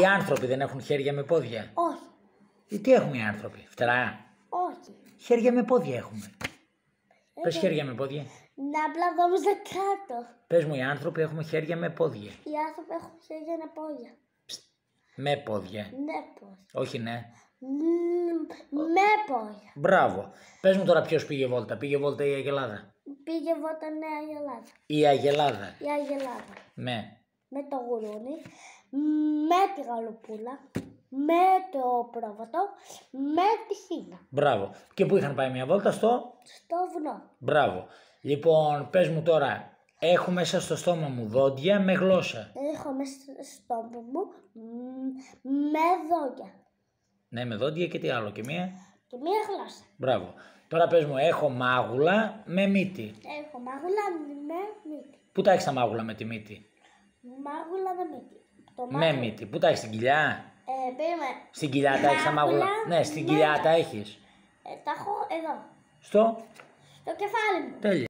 Οι άνθρωποι δεν έχουν χέρια με πόδια. Όχι. Ή τι έχουμε οι άνθρωποι, φτερά; Όχι. Χέρια με πόδια έχουμε. Ε, Πες χέρια με πόδια. Να απλά δόμησα κάτω. Πες μου, οι άνθρωποι έχουμε χέρια με πόδια. Οι άνθρωποι έχουν χέρια με πόδια. Με πόδια. Ναι, πώς. Όχι ναι. Μ, Με πόδια. Μπράβο. Πες μου τώρα ποιος πήγε βόλτα. Πήγε βόλτα η Αγελάδα. Πήγε βότα Νέα Γελάδα. Η Αγελάδα. Η Αγελάδα. Με. Με το γουρούνι. Με τη γαλοπούλα. Με το πρόβατο. Με τη χίνα. Μπράβο. Και πού είχαν πάει μια βόλτα στο; Στο βουνό. Μπράβο. Λοιπόν, πες μου τώρα. Έχω μέσα στο στόμα μου δόντια με γλώσσα. Έχω μέσα στο στόμα μου μ, με δόντια. Ναι, με δόντια και τι άλλο. Και μία; Και μία γλώσσα. Μπράβο. Τώρα πες μου, έχω μάγουλα με μύτη. Έχω μάγουλα με μύτη. Πού τα έχεις τα μάγουλα με τη μύτη; Μάγουλα με μύτη. Το Με μάγουλα- μύτη. Πού τα έχεις στην κοιλιά; Ε, περίμενε. Στην κοιλιά τα έχεις τα μάγουλα. Μάγουλα Ναι, στην με- κοιλιά τα έχεις. Ε, τα έχω εδώ. Στο; Στο κεφάλι μου. Τέλεια.